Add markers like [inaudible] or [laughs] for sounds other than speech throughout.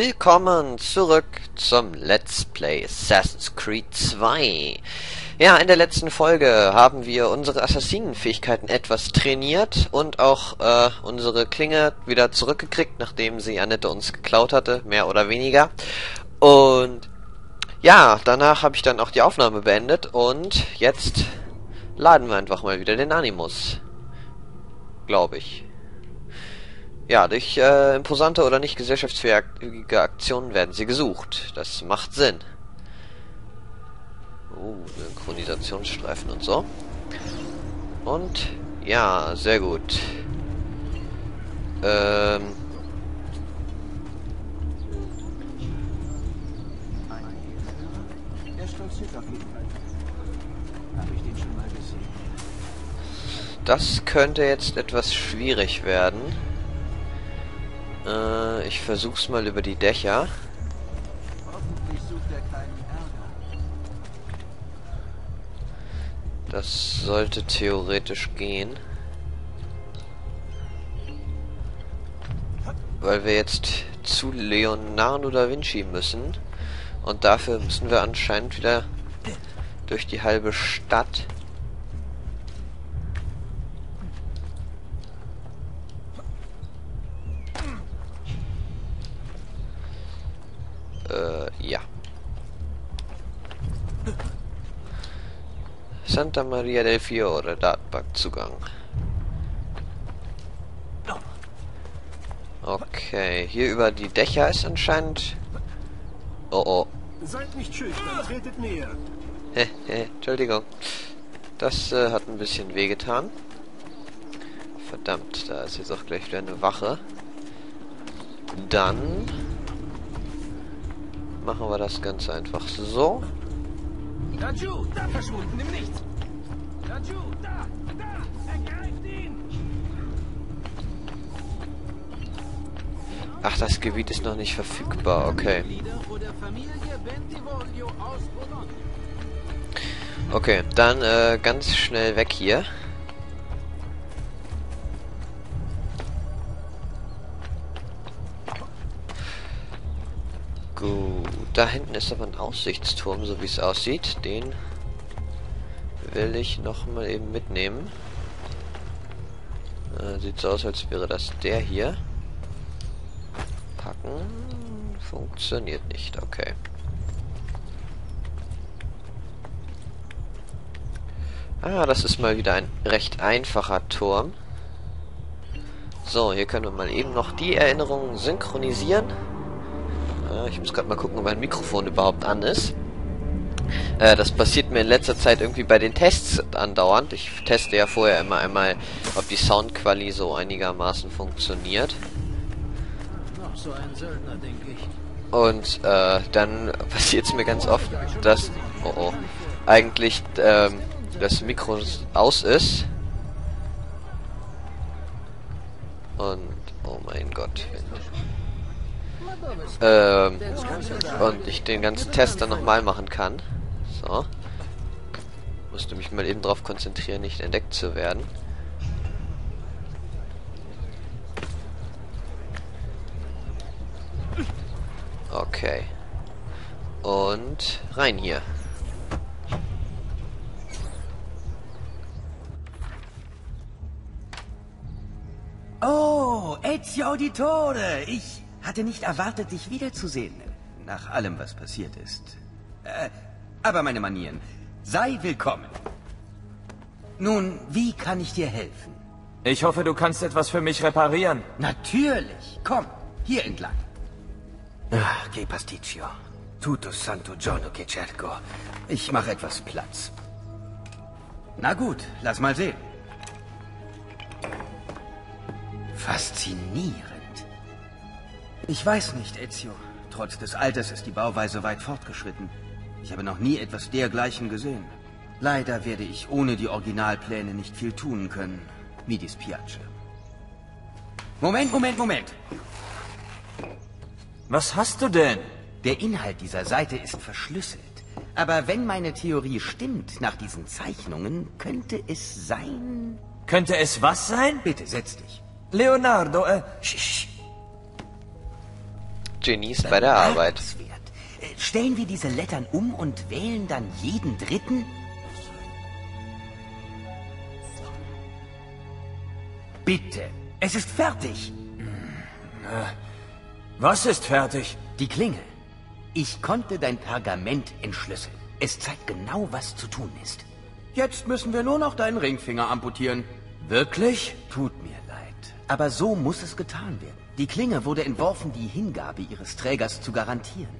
willkommen zurück zum Let's Play Assassin's Creed 2. Ja, in der letzten Folge haben wir unsere Assassinenfähigkeiten etwas trainiert und auch äh, unsere Klinge wieder zurückgekriegt, nachdem sie Annette uns geklaut hatte, mehr oder weniger. Und ja, danach habe ich dann auch die Aufnahme beendet und jetzt laden wir einfach mal wieder den Animus. Glaube ich. Ja, durch äh, imposante oder nicht gesellschaftsfähige Aktionen werden sie gesucht. Das macht Sinn. Oh, Synchronisationsstreifen und so. Und ja, sehr gut. Ähm. Das könnte jetzt etwas schwierig werden. Äh, ich versuch's mal über die Dächer. Hoffentlich sucht er keinen Ärger. Das sollte theoretisch gehen. Weil wir jetzt zu Leonardo da Vinci müssen. Und dafür müssen wir anscheinend wieder durch die halbe Stadt. Äh, ja. Santa Maria del Fiore, Datenbankzugang. Okay, hier über die Dächer ist anscheinend... Oh oh. Seid nicht schüchtern, tretet näher. [laughs] Entschuldigung. Das äh, hat ein bisschen wehgetan. Verdammt, da ist jetzt auch gleich wieder eine Wache. Dann machen wir das Ganze einfach so. Raju, da verschwunden im Nichts. Raju, da, da, ergreift ihn. Ach, das Gebiet ist noch nicht verfügbar, okay. Okay, dann äh, ganz schnell weg hier. Da hinten ist aber ein Aussichtsturm, so wie es aussieht. Den will ich noch mal eben mitnehmen. Äh, sieht so aus, als wäre das der hier. Packen funktioniert nicht, okay. Ah, das ist mal wieder ein recht einfacher Turm. So, hier können wir mal eben noch die Erinnerungen synchronisieren. Ich muss gerade mal gucken, ob mein Mikrofon überhaupt an ist. Äh, das passiert mir in letzter Zeit irgendwie bei den Tests andauernd. Ich teste ja vorher immer einmal, ob die Soundqualität so einigermaßen funktioniert. Noch so ein Söldner, denke ich. Und äh, dann [laughs] passiert es mir ganz oft, dass oh, oh, eigentlich ähm, das Mikro aus ist. Und oh mein Gott. Ähm, und ich den ganzen Test dann nochmal machen kann. So. Musste mich mal eben darauf konzentrieren, nicht entdeckt zu werden. Okay. Und rein hier. Oh, Ezio Auditore! Ich hatte nicht erwartet, dich wiederzusehen. Nach allem, was passiert ist. Äh, aber meine Manieren. Sei willkommen. Nun, wie kann ich dir helfen? Ich hoffe, du kannst etwas für mich reparieren. Natürlich. Komm, hier entlang. Ah, che pasticcio. Tutto santo giorno che cerco. Ich mache etwas Platz. Na gut, lass mal sehen. Faszinierend. Ich weiß nicht, Ezio. Trotz des Alters ist die Bauweise weit fortgeschritten. Ich habe noch nie etwas dergleichen gesehen. Leider werde ich ohne die Originalpläne nicht viel tun können. Mi dispiace. Moment, Moment, Moment. Was hast du denn? Der Inhalt dieser Seite ist verschlüsselt. Aber wenn meine Theorie stimmt, nach diesen Zeichnungen, könnte es sein... Könnte es was sein? Bitte, setz dich. Leonardo, äh, sch, sch. Genies bei der Arbeit. Äh, Stellen wir diese Lettern um und wählen dann jeden dritten? Bitte, es ist fertig. Was ist fertig? Die Klinge. Ich konnte dein Pergament entschlüsseln. Es zeigt genau, was zu tun ist. Jetzt müssen wir nur noch deinen Ringfinger amputieren. Wirklich? Tut mir leid. Aber so muss es getan werden. Die Klinge wurde entworfen, die Hingabe ihres Trägers zu garantieren.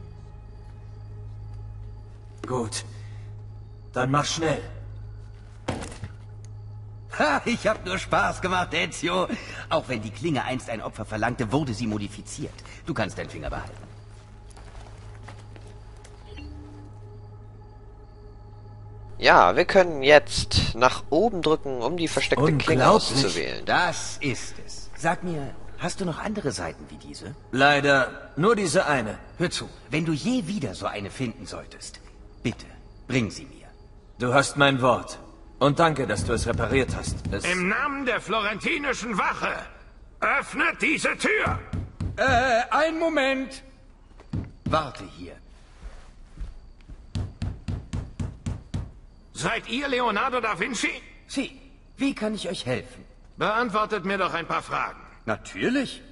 Gut. Dann mach schnell. Ha, ich hab nur Spaß gemacht, Ezio. Auch wenn die Klinge einst ein Opfer verlangte, wurde sie modifiziert. Du kannst deinen Finger behalten. Ja, wir können jetzt nach oben drücken, um die versteckte Klinge auszuwählen. Das ist es. Sag mir, hast du noch andere Seiten wie diese? Leider nur diese eine. Hör zu, wenn du je wieder so eine finden solltest, bitte, bring sie mir. Du hast mein Wort. Und danke, dass du es repariert hast. Es Im Namen der florentinischen Wache, öffnet diese Tür! Äh, einen Moment. Warte hier. Seid ihr Leonardo da Vinci? Sie, wie kann ich euch helfen? Beantwortet mir doch ein paar Fragen. Natürlich.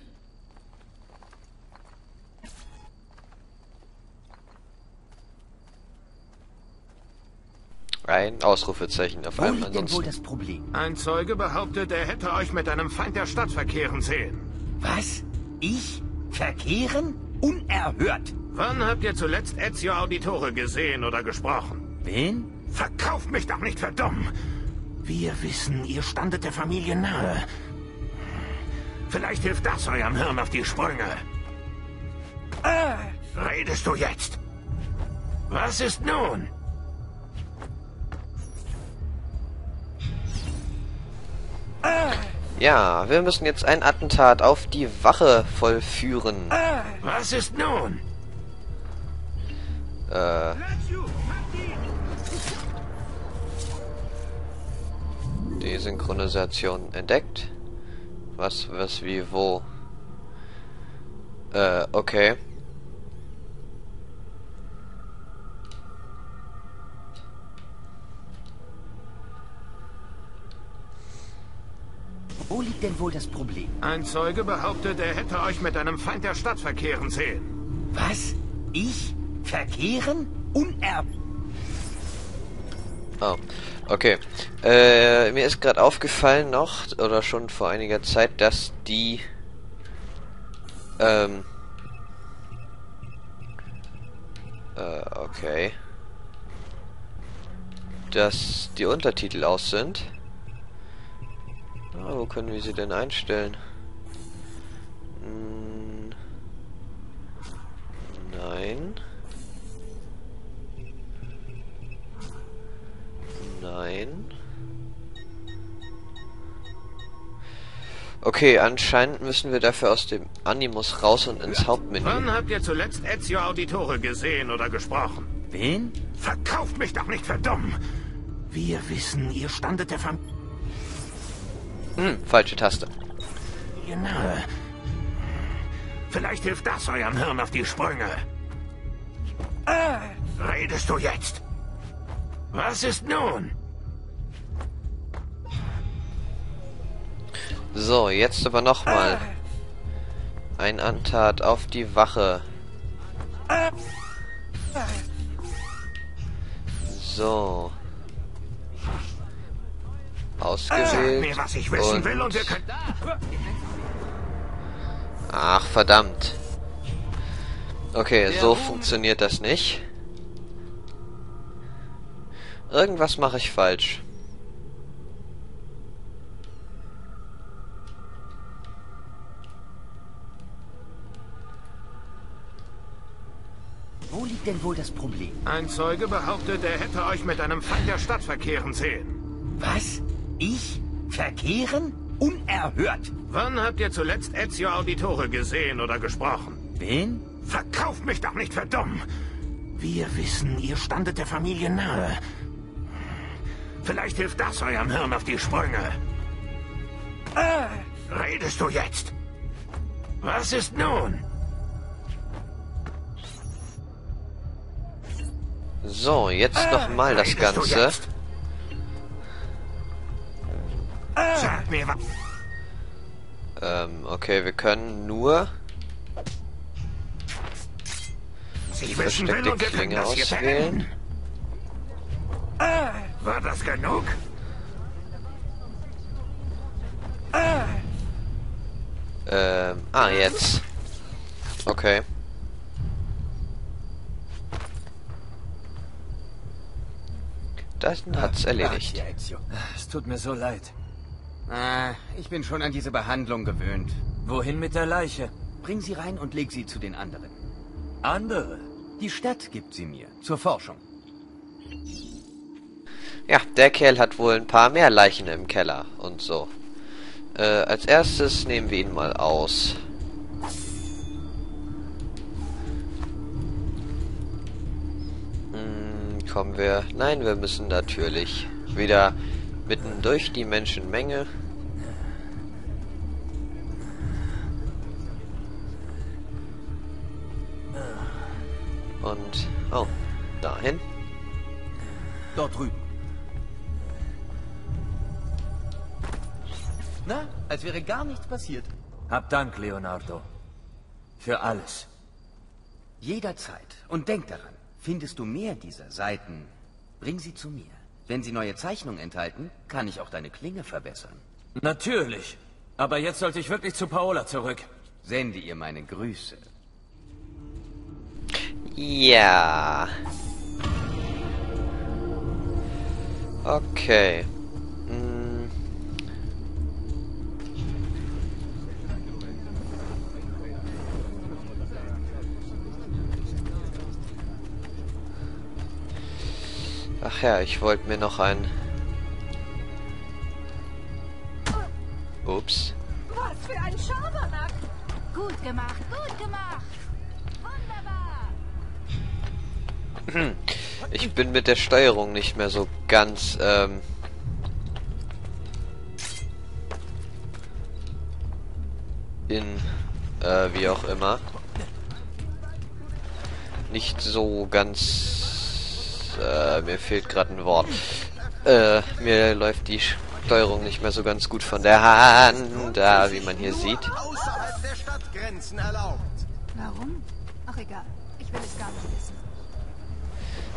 Ein Ausrufezeichen auf Wo einem liegt denn wohl das Problem? Ein Zeuge behauptet, er hätte euch mit einem Feind der Stadt verkehren sehen. Was? Ich? Verkehren? Unerhört. Wann habt ihr zuletzt Ezio Auditore gesehen oder gesprochen? Wen? Verkauft mich doch nicht für dumm! Wir wissen, ihr standet der Familie nahe. Vielleicht hilft das eurem Hirn auf die Sprünge. Redest du jetzt? Was ist nun? Ja, wir müssen jetzt ein Attentat auf die Wache vollführen. Was ist nun? Äh, Desynchronisation entdeckt. Was, was, wie, wo? Äh, okay. Wo liegt denn wohl das Problem? Ein Zeuge behauptet, er hätte euch mit einem Feind der Stadt verkehren sehen. Was? Ich? Verkehren? Unerhört. Oh, okay. Äh, mir ist gerade aufgefallen noch, oder schon vor einiger Zeit, dass die, ähm, äh, okay, dass die Untertitel aus sind. Ah, wo können wir sie denn einstellen? Hm, nein. Nein. Okay, anscheinend müssen wir dafür aus dem Animus raus und ins Hauptmenü. Wann habt ihr zuletzt Ezio Auditore gesehen oder gesprochen? Wen? Verkauft mich doch nicht für dumm! Wir wissen, ihr standet der Familie Hm, falsche Taste. nahe. Vielleicht hilft das eurem Hirn auf die Sprünge. Redest du jetzt? Was ist nun? So, jetzt aber nochmal. Ein Attentat auf die Wache. So. Ausgewählt. mir, was ich wissen will und. Ach, verdammt. Okay, so funktioniert das nicht. Irgendwas mache ich falsch. Liegt denn wohl das Problem? Ein Zeuge behauptet, er hätte euch mit einem Feind der Stadt verkehren sehen. Was? Ich? Verkehren? Unerhört. Wann habt ihr zuletzt Ezio Auditore gesehen oder gesprochen? Wen? Verkauft mich doch nicht für dumm! Wir wissen, ihr standet der Familie nahe. Vielleicht hilft das eurem Hirn auf die Sprünge. Redest du jetzt? Was ist nun? So, jetzt Äh, nochmal das redest du Ganze. jetzt? Sag mir was. Ähm, okay, wir können nur will versteckte Klinge das auswählen. beenden. War das genug? Ähm, ah, jetzt. Okay. Das hat's erledigt. Es tut mir so leid. Ah, ich bin schon an diese Behandlung gewöhnt. Wohin mit der Leiche? Bring sie rein und leg sie zu den anderen. Andere? Die Stadt gibt sie mir. Zur Forschung. Ja, der Kerl hat wohl ein paar mehr Leichen im Keller und so. Äh, als erstes nehmen wir ihn mal aus. Kommen wir... Nein, wir müssen natürlich wieder mitten durch die Menschenmenge. Und... Oh, dahin. Dort drüben. Na, als wäre gar nichts passiert. Hab Dank, Leonardo. Für alles. Jederzeit. Und denk daran, findest du mehr dieser Seiten, bring sie zu mir. Wenn sie neue Zeichnungen enthalten, kann ich auch deine Klinge verbessern. Natürlich. Aber jetzt sollte ich wirklich zu Paola zurück. Sende ihr meine Grüße. Ja. Okay. Ach ja, ich wollte mir noch ein... Ups. Was für ein Schabernack! Gut gemacht, gut gemacht. Wunderbar. Ich bin mit der Steuerung nicht mehr so ganz, ähm... In, äh, wie auch immer. Nicht so ganz, äh, mir fehlt gerade ein Wort. Äh, mir läuft die Steuerung nicht mehr so ganz gut von der Hand, da, wie man hier sieht. außerhalb der Stadtgrenzen erlaubt. Warum? Ach egal, ich will es gar nicht wissen.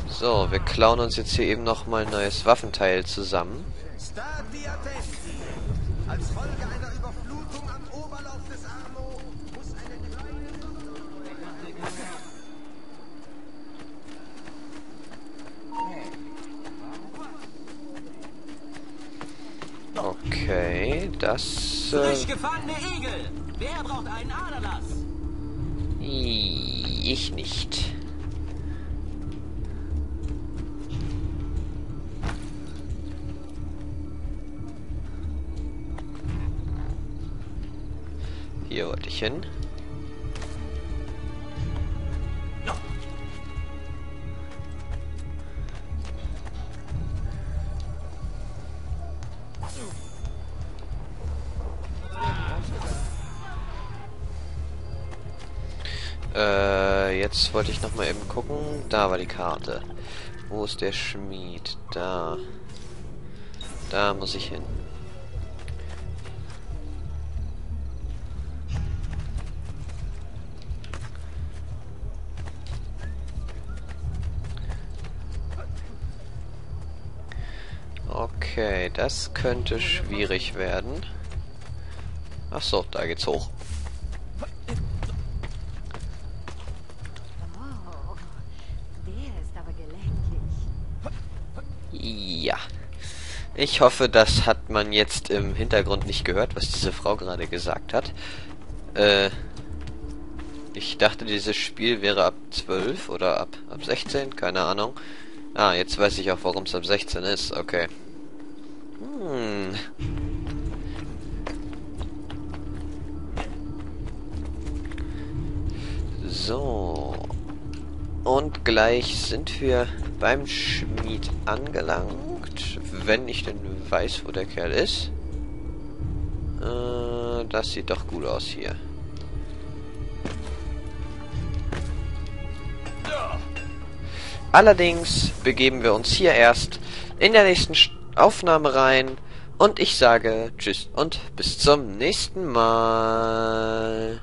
So, wir klauen uns jetzt hier eben nochmal ein neues Waffenteil zusammen. Als Folge einer Okay, das... Äh, gefangene Igel! Wer braucht einen Aderlass? ich nicht. Hier wollte ich hin. Wollte ich noch mal eben gucken. Da war die Karte. Wo ist der Schmied? Da. Da muss ich hin. Okay, das könnte schwierig werden. Ach so, da geht's hoch. Ich hoffe, das hat man jetzt im Hintergrund nicht gehört, was diese Frau gerade gesagt hat. Äh, ich dachte, dieses Spiel wäre ab 12 oder ab, ab 16, keine Ahnung. Ah, jetzt weiß ich auch, warum es ab 16 ist. Okay. Hm. So. Und gleich sind wir beim Schmied angelangt. Wenn ich denn weiß, wo der Kerl ist. Äh, das sieht doch gut aus hier. Allerdings begeben wir uns hier erst in der nächsten Aufnahme rein. Und ich sage Tschüss und bis zum nächsten Mal.